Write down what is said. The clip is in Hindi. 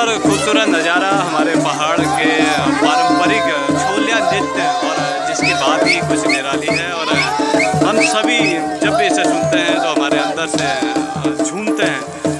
सुंदर खूबसूरत नज़ारा हमारे पहाड़ के पारंपरिक छोलिया नृत्य और जिसकी बात ही कुछ निराली है और हम सभी जब भी इसे सुनते हैं तो हमारे अंदर से झूमते हैं।